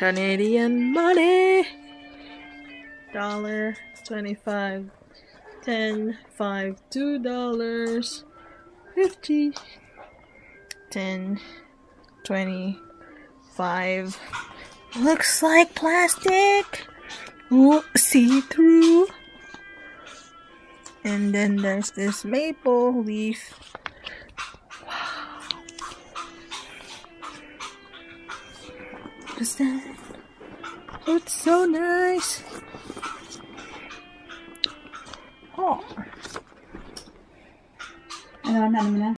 Canadian money. Dollar, 25, 10, 5, 2 dollars, 50, 10, 20, 5. Looks like plastic. Ooh, see through. And then there's this maple leaf. What's that? It's so nice. Oh. Ano, ano mo na?